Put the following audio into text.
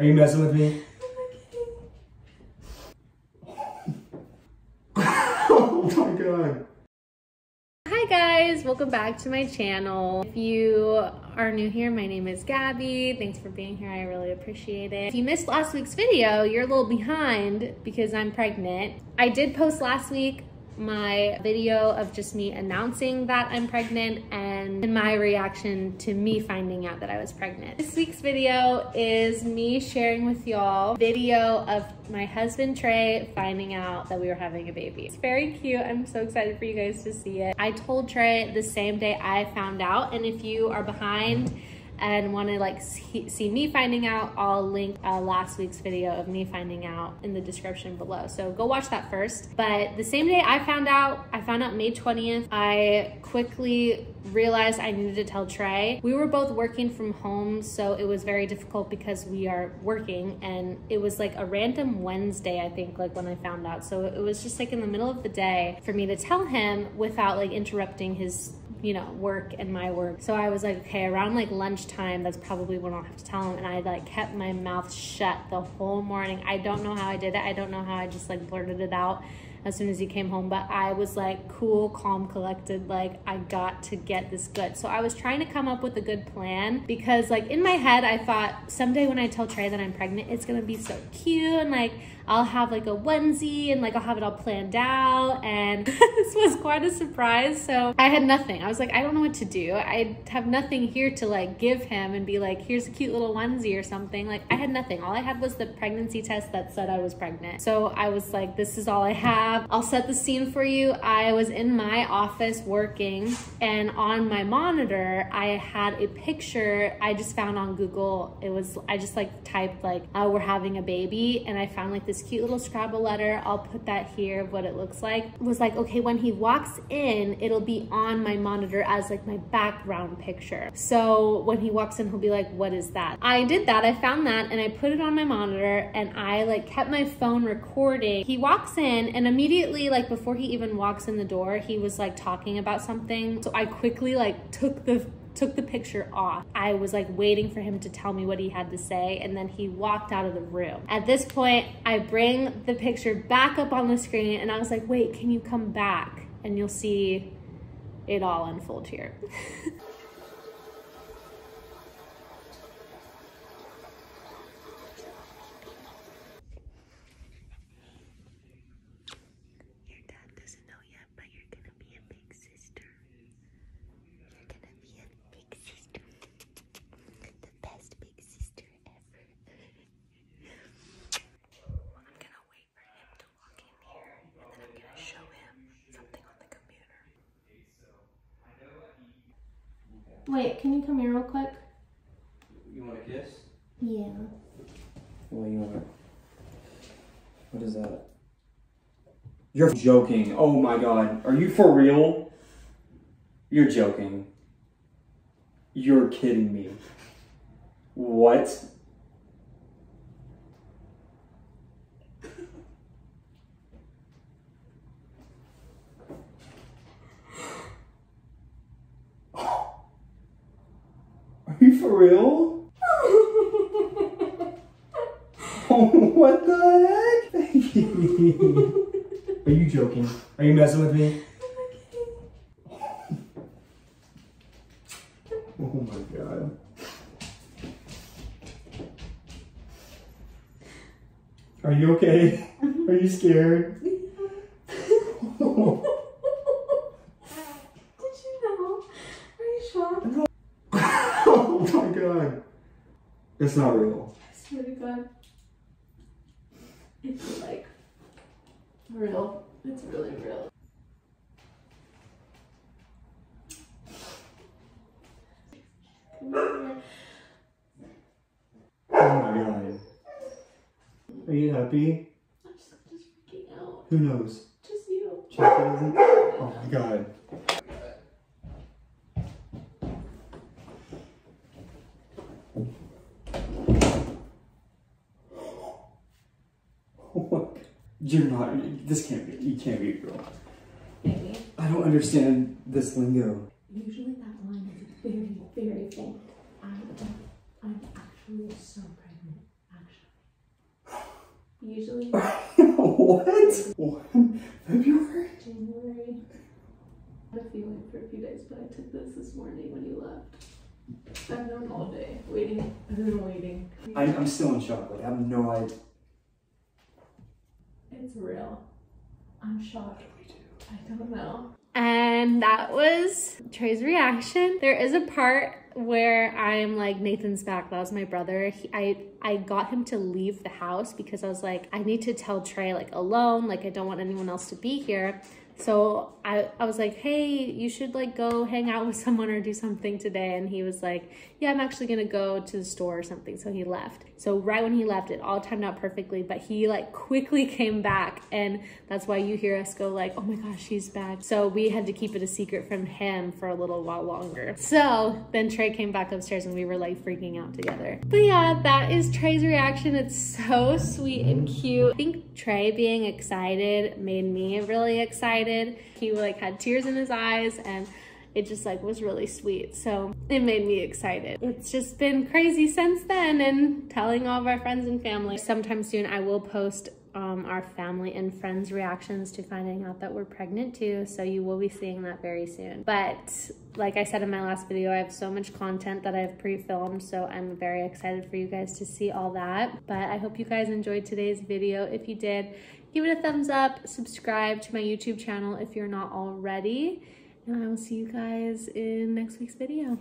Are you messing with me? oh my god. Hi guys, welcome back to my channel. If you are new here, my name is Gabbie. Thanks for being here, I really appreciate it. If you missed last week's video, you're a little behind because I'm pregnant. I did post last week my video of just me announcing that I'm pregnant and my reaction to me finding out that I was pregnant. This week's video is me sharing with y'all video of my husband Trey finding out that we were having a baby. It's very cute. I'm so excited for you guys to see it. I told Trey the same day I found out and if you are behind and want to like see, see, me finding out, I'll link uh, last week's video of me finding out in the description below. So go watch that first. But the same day I found out, I found out May 20th, I quickly realized I needed to tell Trey. We were both working from home, so it was very difficult because we are working and it was like a random Wednesday, I think, like when I found out. So it was just like in the middle of the day for me to tell him without like interrupting his you know, work and my work. So I was like, okay, around like lunchtime, that's probably when I'll have to tell him. And I like kept my mouth shut the whole morning. I don't know how I did it. I don't know how I just like blurted it out as soon as he came home, but I was like cool, calm, collected, like I got to get this good. So I was trying to come up with a good plan because like in my head, I thought someday when I tell Trey that I'm pregnant, it's gonna be so cute and like I'll have like a onesie and like I'll have it all planned out. And this was quite a surprise. So I had nothing. I was like, I don't know what to do. I have nothing here to like give him and be like, here's a cute little onesie or something. Like I had nothing. All I had was the pregnancy test that said I was pregnant. So I was like, this is all I have. I'll set the scene for you. I was in my office working and on my monitor, I had a picture I just found on Google. It was, I just like typed like, oh, we're having a baby. And I found like this cute little Scrabble letter. I'll put that here of what it looks like. It was like, okay, when he walks in, it'll be on my monitor as like my background picture. So when he walks in, he'll be like, what is that? I did that, I found that and I put it on my monitor and I like kept my phone recording. He walks in and immediately like before he even walks in the door, he was like talking about something. So I quickly like took the took the picture off. I was like waiting for him to tell me what he had to say and then he walked out of the room. At this point, I bring the picture back up on the screen and I was like, wait, can you come back? And you'll see it all unfold here. Wait, can you come here real quick? You want a kiss? Yeah. What you want? What is that? You're joking. Oh my god. Are you for real? You're joking. You're kidding me. What? For real? oh, what the heck? Are you joking? Are you messing with me? Oh my god. Are you okay? Are you scared? Did you know? Are you shocked? oh my god. It's not real. I swear to God. It's like real. It's really real. Oh my god. Are you happy? I'm just, just freaking out. Who knows? Just you. Oh my god. Oh my god. You're not, this can't be, you can't be real. Maybe. I don't understand this lingo. Usually that line is very, very faint. I I'm actually so pregnant. Actually. Usually what? What? February? January. I had a feeling for a few days, but I took this this morning when you left. I've known all day, waiting. I've been waiting. I, I'm still in shock. Like, I have no idea. It's real. I'm shocked. Do do? I don't know. And that was Trey's reaction. There is a part where I'm like, Nathan's back. That was my brother. He, I I got him to leave the house because I was like, I need to tell Trey like alone. Like I don't want anyone else to be here. So I, I was like, hey, you should like go hang out with someone or do something today. And he was like, yeah, I'm actually gonna go to the store or something. So he left. So right when he left, it all timed out perfectly, but he like quickly came back. And that's why you hear us go like, oh my gosh, he's back. So we had to keep it a secret from him for a little while longer. So then Trey came back upstairs and we were like freaking out together. But yeah, that is Trey's reaction. It's so sweet and cute. I think Trey being excited made me really excited. He like had tears in his eyes and it just like was really sweet. So it made me excited. It's just been crazy since then and telling all of our friends and family. Sometime soon I will post um, our family and friends reactions to finding out that we're pregnant too. So you will be seeing that very soon. But like I said in my last video, I have so much content that I've pre-filmed. So I'm very excited for you guys to see all that. But I hope you guys enjoyed today's video. If you did, give it a thumbs up, subscribe to my YouTube channel if you're not already. And I will see you guys in next week's video.